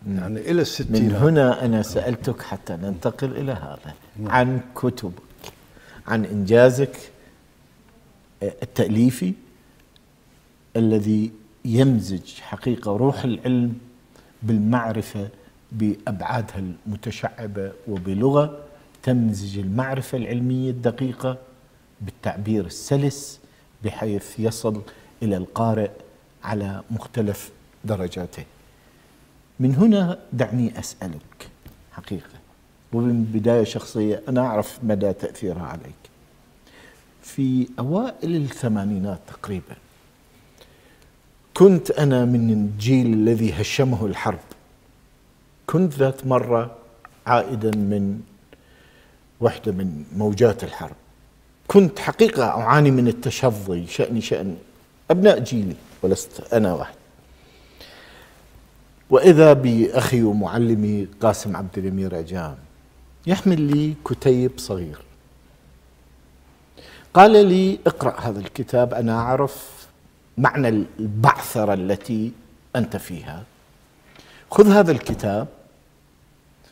يعني إلى الستين من هنا أنا سألتك حتى ننتقل إلى هذا. نعم. عن كتبك عن إنجازك آه، التأليفي الذي يمزج حقيقة روح العلم بالمعرفة بأبعادها المتشعبة وبلغة تمزج المعرفة العلمية الدقيقة بالتعبير السلس بحيث يصل إلى القارئ على مختلف درجاته. من هنا دعني أسألك حقيقة ومن بداية شخصية أنا أعرف مدى تأثيرها عليك. في أوائل الثمانينات تقريبا كنت أنا من الجيل الذي هشمه الحرب. كنت ذات مرة عائدا من واحدة من موجات الحرب. كنت حقيقة أعاني من التشظي شأني شأن أبناء جيلي ولست أنا واحد. وإذا بأخي ومعلمي قاسم عبد الأمير عجام يحمل لي كتيب صغير. قال لي اقرأ هذا الكتاب أنا أعرف معنى البعثرة التي أنت فيها. خذ هذا الكتاب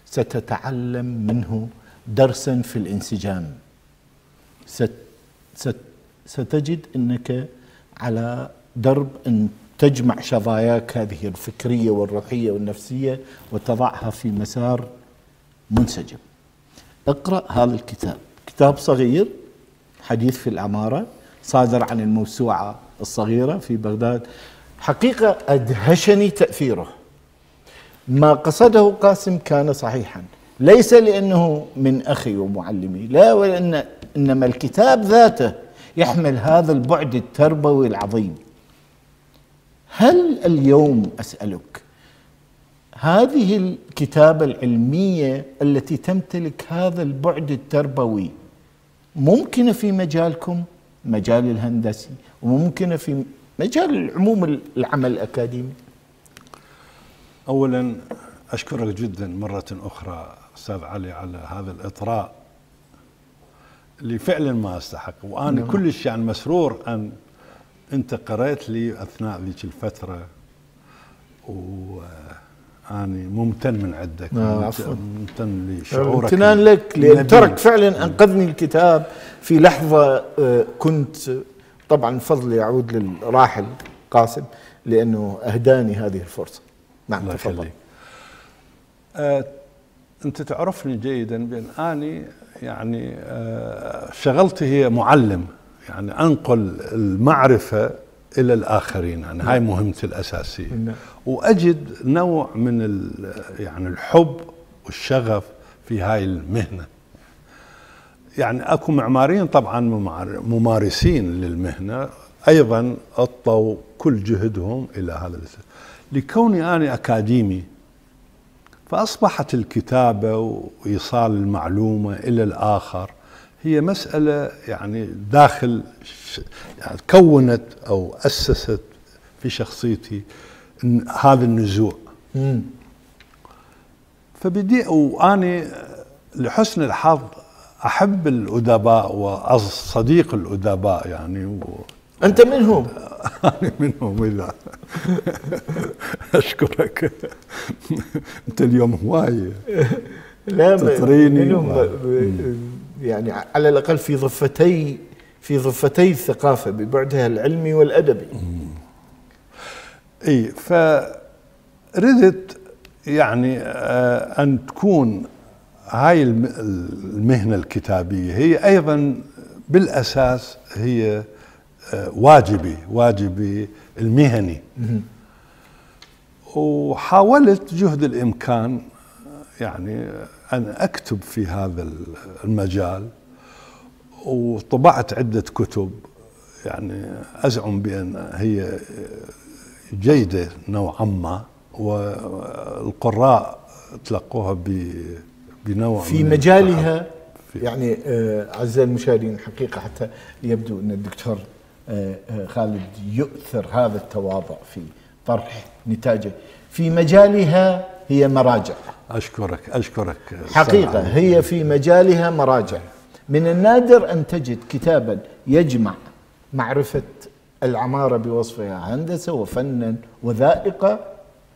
ستتعلم منه درسا في الانسجام. ست ست ستجد أنك على درب أن تجمع شظاياك هذه الفكرية والروحية والنفسية وتضعها في مسار منسجم. اقرأ هذا الكتاب، كتاب صغير حديث في العماره صادر عن الموسوعة الصغيرة في بغداد. حقيقة أدهشني تأثيره. ما قصده قاسم كان صحيحا. ليس لأنه من أخي ومعلمي لا ولأن إنما الكتاب ذاته يحمل هذا البعد التربوي العظيم. هل اليوم أسألك هذه الكتابة العلمية التي تمتلك هذا البعد التربوي ممكنة في مجالكم؟ مجال الهندسي وممكنة في مجال عموم العمل الأكاديمي اولا أشكرك جدا مرة أخرى أستاذ علي على هذا الإطراء اللي فعلا ما أستحق وأنا نعم. كلش يعني مسرور أن أنت قرأت لي أثناء ذيك الفترة واني ممتن من عندك عفواً. ممتن لشعورك امتنان لك لأن النبيل. ترك فعلا أنقذني الكتاب في لحظة آه، كنت طبعا الفضل يعود للراحل قاسم لأنه أهداني هذه الفرصة. نعم الله تفضل. آه، أنت تعرفني جيدا بأن اني يعني آه، شغلتي هي معلم يعني أنقل المعرفة إلى الآخرين يعني هاي مهمتي الأساسية. نعم. وأجد نوع من يعني الحب والشغف في هاي المهنة. يعني أكو معماريين طبعا ممار- ممارسين للمهنة أيضا اطوا كل جهدهم إلى هذا الاساس لكوني أنا أكاديمي فأصبحت الكتابة وإيصال المعلومة إلى الآخر هي مسألة يعني داخل يعني كونت أو أسست في شخصيتي هذا النزوع مم. فبدي واني لحسن الحظ أحب الأدباء وصديق الأدباء يعني و... أنت منهم. [LAUGHS] أنا منهم إذا. [LAUGHS] أشكرك. أنت اليوم هواية لا تطريني. منهم و- يعني على الأقل في ضفتي في ضفتي الثقافة ببعدها العلمي والأدبي. إي فردت يعني آه، أن تكون هاي الم- المهنة الكتابية هي أيضا بالأساس هي آه، واجبي واجبي المهني وحاولت جهد الإمكان يعني أن أكتب في هذا المجال وطبعت عدة كتب. يعني أزعم بأن هي جيدة نوعا ما والقراء تلقوها ب- بنوع في من مجالها في- يعني آه، أعزائي المشاهدين حقيقة حتى يبدو أن الدكتور آه، آه، خالد يؤثر هذا التواضع في طرح نتاجه. في مجالها هي مراجع. أشكرك أشكرك علي. هي في مجالها مراجع. من النادر أن تجد كتابا يجمع معرفة العمارة بوصفها هندسة وفنا وذائقة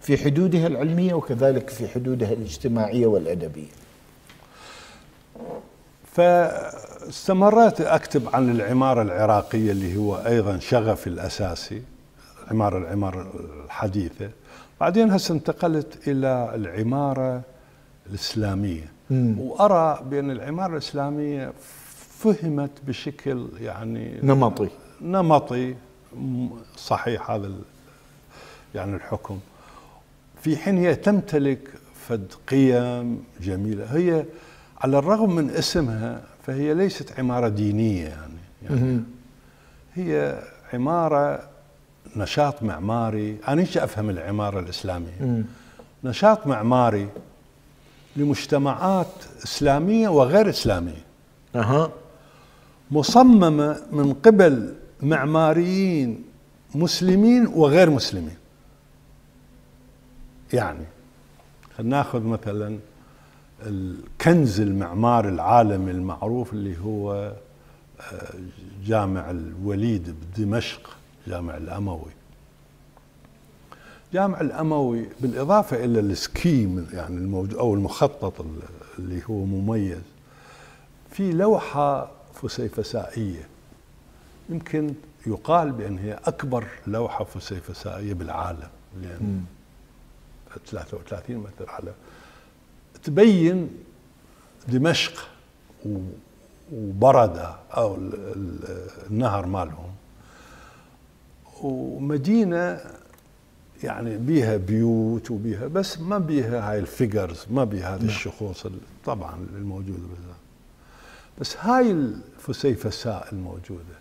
في حدودها العلمية وكذلك في حدودها الاجتماعية والأدبية. فاستمرت أكتب عن العمارة العراقية اللي هو أيضا شغفي الأساسي العماره العمارة الحديثة. بعدين هسه انتقلت إلى العمارة الإسلامية. مم. وأرى بأن العمارة الإسلامية فهمت بشكل يعني نمطي. نمطي. صحيح هذا يعني الحكم. في حين هي تمتلك فد قيم جميلة. هي على الرغم من اسمها فهي ليست عمارة دينية يعني, يعني. هي عمارة نشاط معماري. أنا إيش أفهم العمارة الإسلامية. نشاط معماري لمجتمعات إسلامية وغير إسلامية. أها. مصممة من قبل معماريين مسلمين وغير مسلمين. يعني خلينا ناخذ مثلا الكنز المعماري العالمي المعروف اللي هو آه، جامع الوليد بدمشق جامع الأموي. جامع الأموي بالإضافة إلى السكيم يعني الموجود أو المخطط اللي هو مميز في لوحة فسيفسائية. يمكن يقال بأن هي أكبر لوحة فسيفسائية بالعالم لأن 33 متر على تبين دمشق وبردة أو ال- ال- النهر مالهم. ومدينة يعني بيها بيوت وبيها بس ما بيها هاي الفيجرز ما بيها هذه الشخوص ال- طبعا الموجوده بالذات بس هاي الفسيفساء الموجودة.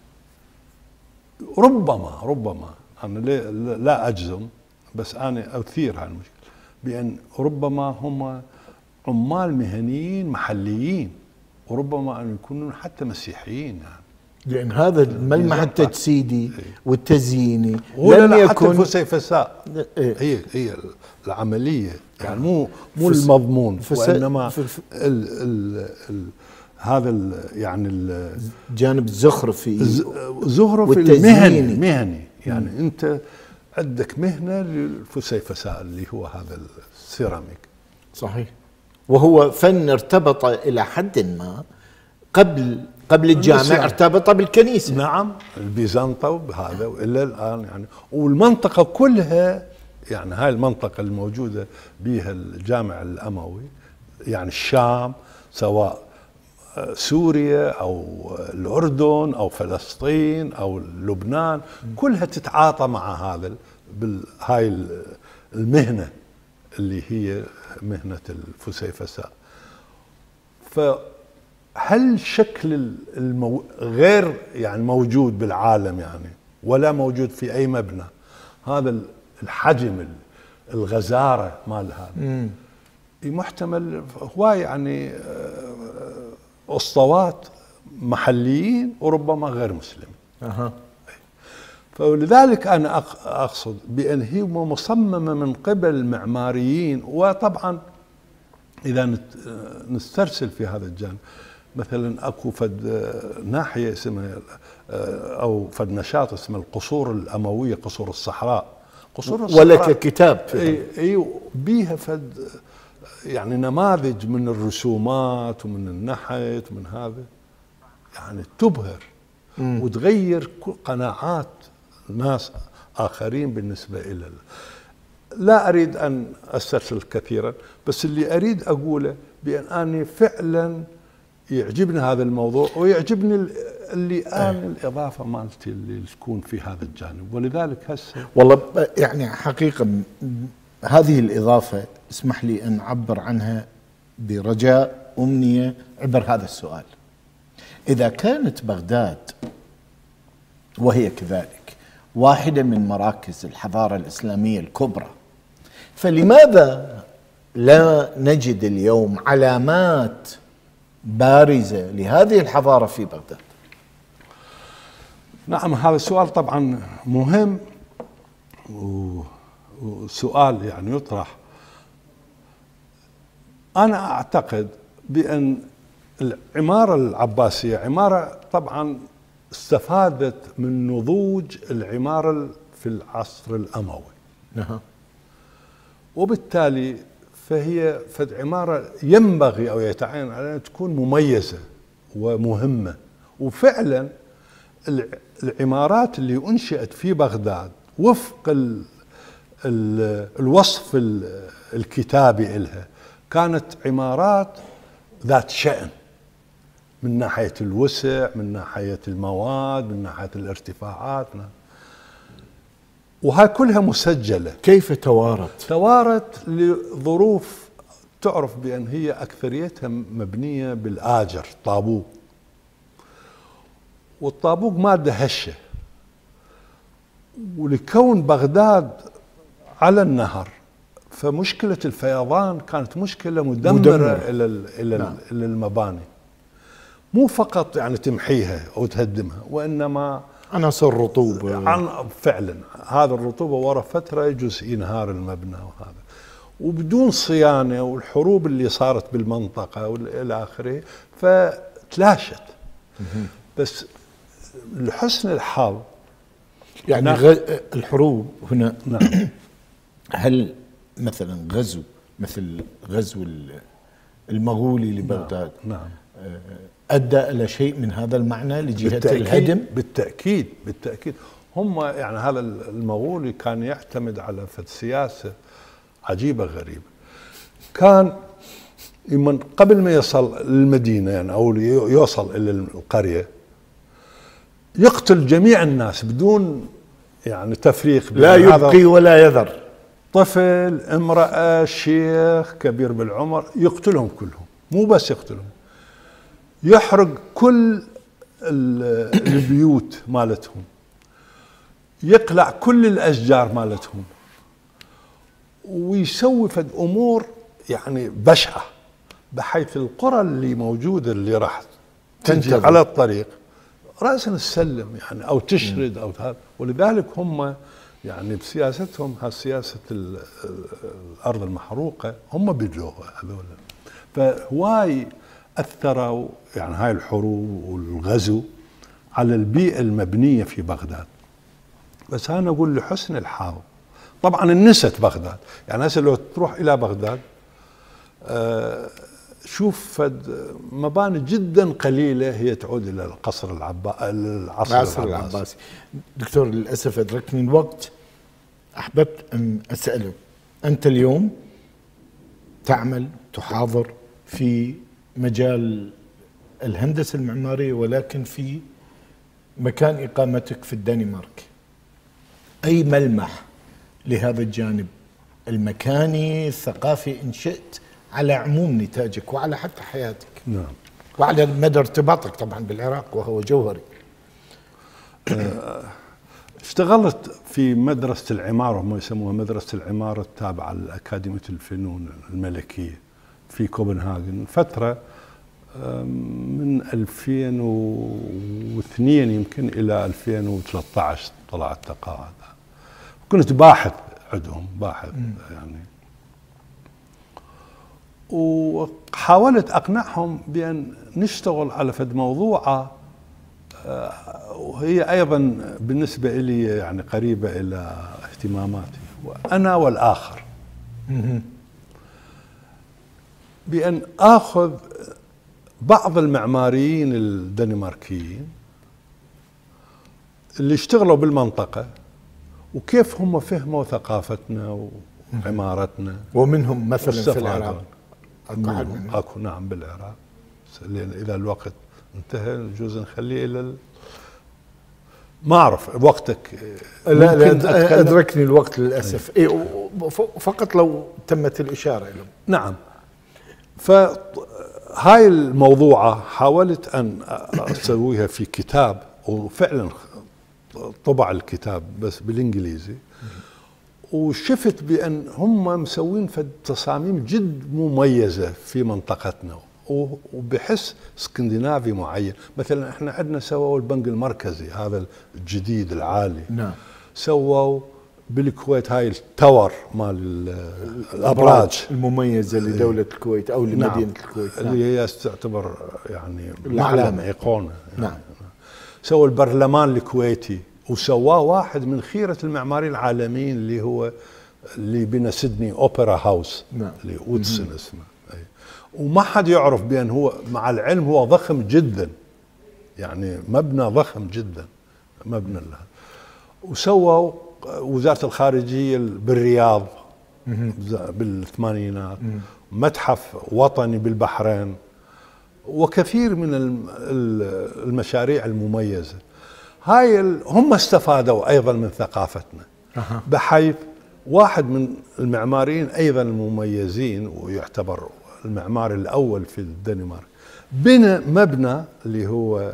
ربما ربما أنا لا- أجزم بس أنا أثير هاي المشكلة. بأن ربما هم عمال مهنيين محليين وربما أن يكونون حتى مسيحيين. يعني لأن هذا الملمح. التجسيدي والتزييني ولا لم لا حتى يكن الفسيفساء إيه. هي هي العملية. يعني مو مو المضمون فس- ال ال ال هذا ال يعني ال- جانب زخرفي والتزييني. المهني مهني. يعني أنت عندك مهنة للفسيفساء اللي هو هذا السيراميك. صحيح. وهو فن ارتبط إلى حد ما قبل قبل الجامع. ارتبط بالكنيسة. نعم البيزنطة هذا وإلى الآن يعني. والمنطقة كلها يعني هاي المنطقة الموجودة بها الجامع الأموي يعني الشام سواء سوريا أو الأردن أو فلسطين أو لبنان كلها تتعاطى مع هذا ال- بال- هاي ال- المهنة. اللي هي مهنة الفسيفساء. فهل شكل المو... غير يعني موجود بالعالم يعني ولا موجود في أي مبنى؟ هذا ال- الحجم ال- الغزارة مال هذا. محتمل هو يعني آه، أسطوات محليين وربما غير مسلمين. أها. فلذلك أنا أق- أقصد بأن هي مصممة من قبل المعماريين وطبعا إذا نت- نسترسل في هذا الجانب. مثلا أكو فد ناحية اسمها أو فد نشاط اسمه القصور الأموية قصور الصحراء. قصور الصحراء ولك كتاب فيها. إي إي بيها فد يعني نماذج من الرسومات ومن النحت ومن هذا يعني تبهر وتغير قناعات ناس آخرين بالنسبة إلى ال- لا أريد أن أسترسل كثيرا بس اللي أريد أقوله بأن أني فعلا يعجبني هذا الموضوع ويعجبني ال- اللي أنا الإضافة مالتي اللي تكون في هذا الجانب. ولذلك هسه والله يعني حقيقة م- هذه الإضافة اسمح لي أن أعبر عنها برجاء أمنية عبر هذا السؤال. إذا كانت بغداد وهي كذلك واحدة من مراكز الحضارة الإسلامية الكبرى. فلماذا لا نجد اليوم علامات بارزة لهذه الحضارة في بغداد؟ نعم هذا السؤال طبعا مهم وسؤال يعني يطرح. أنا أعتقد بأن العمارة العباسية عمارة طبعا استفادت من نضوج العمارة في العصر الأموي. نعم. وبالتالي فهي فد عمارة ينبغي أو يتعين على أن تكون مميزة ومهمة. وفعلا الع- العمارات اللي أنشئت في بغداد وفق ال ال الوصف ال- الكتابي إلها كانت عمارات ذات شأن. من ناحية الوسع من ناحية المواد من ناحية الارتفاعات وهاي كلها مسجلة كيف توارت توارت لظروف تعرف بأن هي أكثريتها مبنية بالآجر طابوق والطابوق مادة هشة ولكون بغداد على النهر فمشكلة الفيضان كانت مشكلة مدمرة, مدمرة. مدمرة. إلى ال- إلى نعم. المباني مو فقط يعني تمحيها أو تهدمها وإنما عناصر رطوبة عن فعلا هذا الرطوبة ورا فترة يجوز ينهار المبنى وهذا. وبدون صيانة والحروب اللي صارت بالمنطقة والى آخره فتلاشت. بس لحسن الحظ يعني نعم. غ... الحروب هنا نعم. [CLEARS THROAT] هل مثلا غزو مثل غزو ال- المغولي لبغداد نعم. أدى إلى شيء من هذا المعنى لجهة بالتأكيد الهدم؟ بالتأكيد بالتأكيد. هم يعني هذا المغولي كان يعتمد على فد سياسة عجيبة غريبة. كان من قبل ما يصل للمدينة يعني أو يوصل إلى القرية يقتل جميع الناس بدون يعني تفريق لا يبقي ولا يذر. طفل امرأة شيخ كبير بالعمر يقتلهم كلهم. مو بس يقتلهم. يحرق كل ال- البيوت مالتهم. يقلع كل الأشجار مالتهم. ويسوي فد أمور يعني بشعة بحيث القرى اللي موجودة اللي راح تنتهي. على الطريق رأسا السلم يعني أو تشرد أو هذا. ولذلك هم يعني بسياستهم هالسياسة ال- الأرض المحروقة هم بدوها هذول. فهواي أثروا يعني هاي الحروب والغزو على البيئة المبنية في بغداد. بس أنا أقول لحسن الحظ. طبعا انست بغداد. يعني هسه لو تروح إلى بغداد آه، شوف فد مباني جدا قليلة هي تعود إلى القصر العبا العصر العصر العباسي. العباسي. دكتور للأسف ادركني الوقت أحببت أن اسالك أنت اليوم تعمل تحاضر في مجال الهندسة المعمارية ولكن في مكان إقامتك في الدنمارك. أي ملمح لهذا الجانب؟ المكاني الثقافي إن شئت على عموم نتاجك وعلى حتى حياتك. نعم. وعلى مدى ارتباطك طبعا بالعراق وهو جوهري. اشتغلت في مدرسة العمارة هم يسموها مدرسة العمارة التابعة لأكاديمية الفنون الملكية. في كوبنهاجن. فترة من 2002 يمكن إلى 2013 طلعت تقاعد كنت باحث عندهم باحث يعني. وحاولت أقنعهم بأن نشتغل على فد موضوعة وهي أيضا بالنسبة لي يعني قريبة إلى اهتماماتي وأنا والآخر. بأن آخذ بعض المعماريين الدنماركيين اللي اشتغلوا بالمنطقة وكيف هم فهموا ثقافتنا وعمارتنا. ومنهم مثلا في. العراق. أكو نعم بالعراق. إذا الوقت انتهى يجوز نخليه إلى ال... ما أعرف وقتك. لا لا؟ أدركني الوقت للأسف. إيه. و- فقط لو تمت الإشارة له نعم. فهاي الموضوعة حاولت أن أسويها في كتاب وفعلا طبع الكتاب بس بالإنجليزي. وشفت بأن هم مسوين تصاميم جد مميزة في منطقتنا. وبحس اسكندنافي معين. مثلا إحنا عندنا سووا البنك المركزي هذا الجديد العالي. نعم. سووا بالكويت هاي ال tower مال ال- الأبراج المميزة لدولة الكويت أو لمدينة نعم. الكويت نعم. اللي هي تعتبر يعني. معلم إيقونة نعم سوى البرلمان الكويتي وسواه واحد من خيرة المعماريين العالميين اللي هو اللي بنى Sydney Opera House نعم. اللي أوتزون اسمه إي. وما حد يعرف بأن هو مع العلم هو ضخم جدا يعني مبنى ضخم جدا مبنى له وسووا وزارة الخارجية بالرياض بالثمانينات متحف وطني بالبحرين. وكثير من الم- ال- المشاريع المميزة. هاي هم استفادوا أيضا من ثقافتنا. بحيث واحد من المعماريين أيضا المميزين ويعتبر المعماري الأول في الدنمارك بنى مبنى اللي هو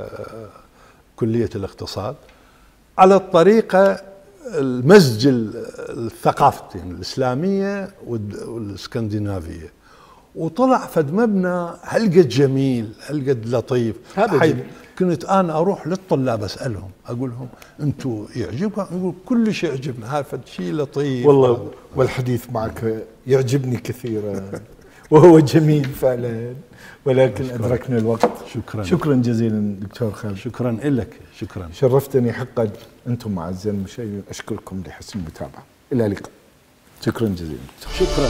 كلية الاقتصاد على الطريقة المزج ال- الثقافتين الإسلامية والد- والإسكندنافية. وطلع فد مبنى هالقد جميل هالقد لطيف. هذا. كنت أنا أروح للطلاب أسألهم أقول لهم أنتم يعجبكم؟ يقول كل شيء يعجبنا هذا فد شيء لطيف. والله والحديث معك يعجبني كثيرا. [LAUGHS] وهو جميل فعلا. ولكن أدركنا الوقت. شكرا. شكرا جزيلا دكتور خالد. شكرا لك شكرا. شرفتني حقا أنتم اعزائي المشاهدين. أشكركم لحسن المتابعة. إلى اللقاء. شكرا جزيلا. شكرا.